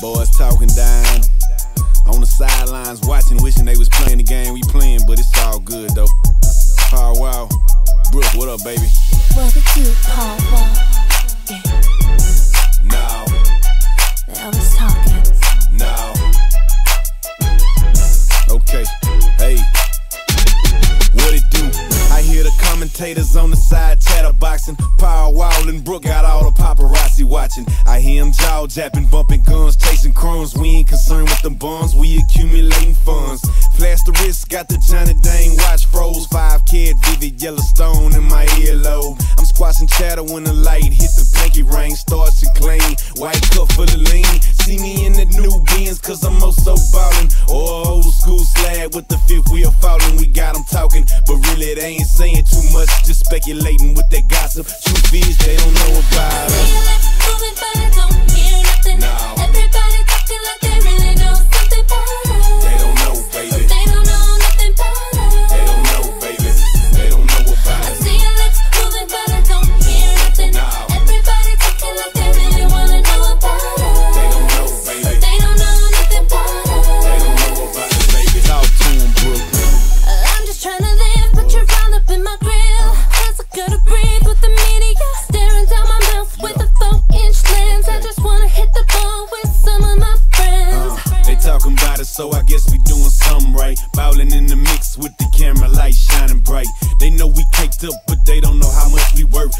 Boys talking down. On the sidelines, watching, wishing they was playing the game we playing, but it's all good though. Paul Wall. Brooke, what up, baby? The commentators on the side chatterboxing. Power and Brooke got all the paparazzi watching. I hear them jaw japping, bumping guns, chasing crumbs. We ain't concerned with them bums, we accumulating funds. Flash the wrist, got the Johnny Dang watch froze. Five kid, vivid Yellowstone in my earlobe. I'm squashing chatter when the light hit the pinky ring. Starts to clean, white cup full of lean. See me in the new beans, cause I'm oh also ballin'. Or with the fifth wheel falling. We got them talking, but really they ain't saying too much. Just speculating with that gossip. Truth is, they don't know about us. Right. Bowling in the mix with the camera light shining bright. They know we caked up, but they don't know how much we work.